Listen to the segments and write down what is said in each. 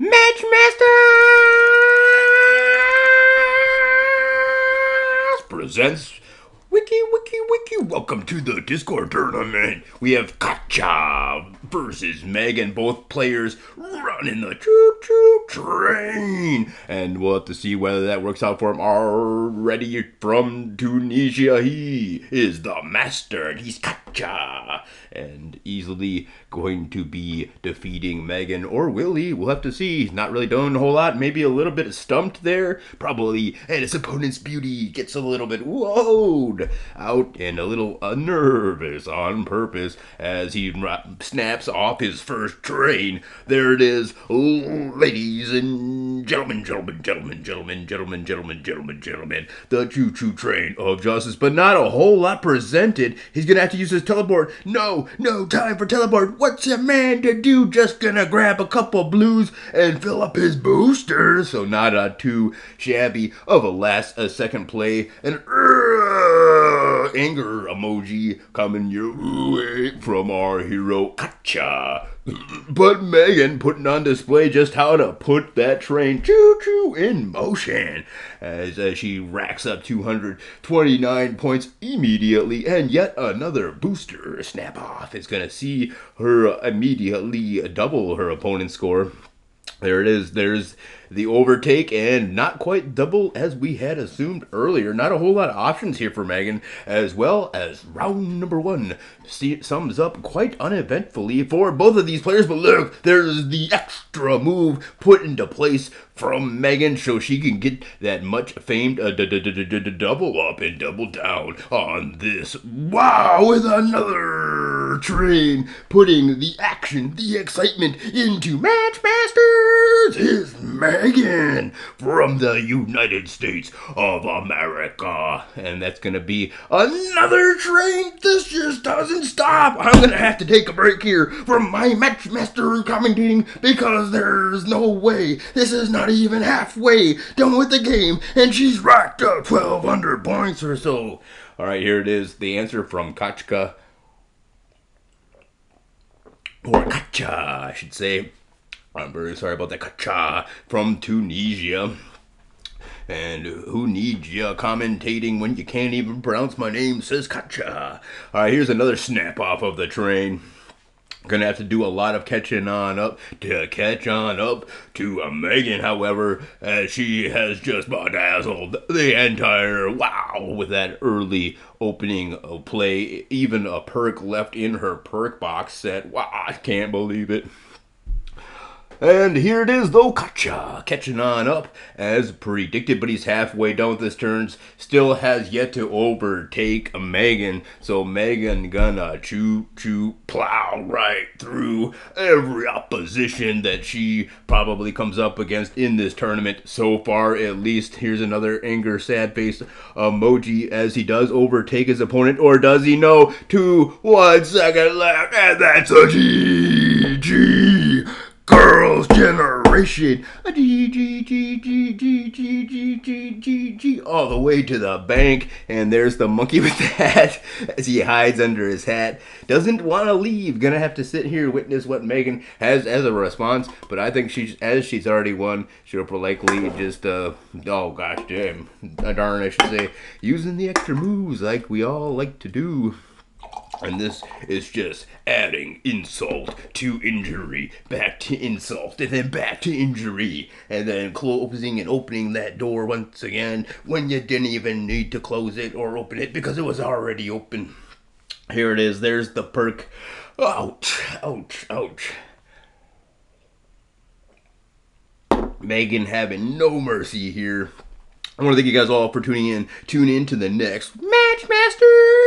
Matchmasters presents Wiki Wiki Wiki. Welcome to the Discord tournament. We have Katcha versus Megan, both players running the choo choo train. And we'll have to see whether that works out for him. Already from Tunisia, he is the master, and he's Katcha. And easily going to be defeating Megan, or will he? We'll have to see. He's not really doing a whole lot. Maybe a little bit stumped there, probably. And his opponent's beauty gets a little bit whoa out and a little uh, nervous on purpose as he snaps off his first train. There it is, ladies and gentlemen, gentlemen, gentlemen, gentlemen, gentlemen, gentlemen, gentlemen, gentlemen, the choo choo train of justice, but not a whole lot presented. He's gonna have to use his teleport. No, no time for teleport. What's a man to do? Just gonna grab a couple blues and fill up his booster. So not a too shabby of a last a second play. And uh, anger emoji coming your way from our hero Katcha. But Megan putting on display just how to put that train choo choo in motion as, as she racks up 229 points immediately, and yet another booster snap off is going to see her immediately double her opponent's score. There it is. There's the overtake and not quite double as we had assumed earlier. Not a whole lot of options here for Megan, as well as round number one See, it sums up quite uneventfully for both of these players. But look, there's the extra move put into place from Megan so she can get that much famed uh, double up and double down on this. Wow, with another train putting the action, the excitement into Matchmasters is Megan from the United States of America. And that's going to be another train. This just doesn't stop. I'm going to have to take a break here from my Matchmaster commentating because there's no way. This is not even halfway done with the game. And she's racked up 1,200 points or so. All right, here it is. The answer from Kachka. Or Kacha, I should say. I'm very sorry about that. Kacha from Tunisia. And who needs ya commentating when you can't even pronounce my name, says Kacha. All right, here's another snap off of the train. Gonna have to do a lot of catching on up to catch on up to a Megan, however, as she has just bedazzled the entire wow with that early opening play. Even a perk left in her perk box set. Wow, I can't believe it. And here it is, though, Kacha catching on up as predicted, but he's halfway done with his turns. Still has yet to overtake Megan, so Megan gonna choo choo plow right through every opposition that she probably comes up against in this tournament so far. At least, here's another anger, sad face emoji as he does overtake his opponent, or does he know? Two, one second left, and that's a GG. Generation. G G G G G G G G G G all the way to the bank. And there's the monkey with the hat as he hides under his hat. Doesn't want to leave. Gonna have to sit here witness what Megan has as a response. But I think she's as she's already won, she'll likely just uh oh gosh damn darn I should say using the extra moves like we all like to do. And this is just adding insult to injury, back to insult, and then back to injury, and then closing and opening that door once again when you didn't even need to close it or open it because it was already open. Here it is, there's the perk. Ouch, ouch, ouch. Megan having no mercy here. I want to thank you guys all for tuning in. Tune in to the next Matchmaster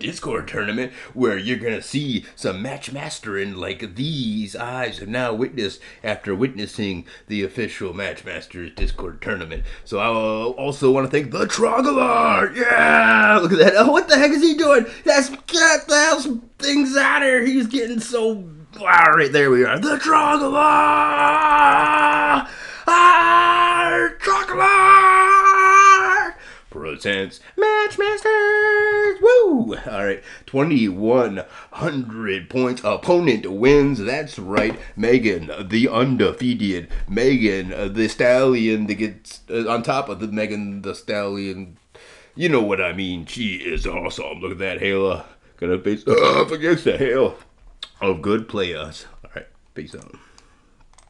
Discord tournament where you're gonna see some match mastering like these eyes have now witnessed after witnessing the official Matchmasters Discord tournament. So I also want to thank the Trogolor. Yeah, look at that. Oh, what the heck is he doing? That's get those things out of here. He's getting so. All right, there we are. The Trogolor. Ah, Trogolor. presents Matchmasters. All right, 2,100 points. Opponent wins. That's right. Megan, the undefeated. Megan, the stallion that gets uh, on top of the Megan, the stallion. You know what I mean. She is awesome. Look at that, Halo. Gonna face up against the hail of good players. All right, peace out.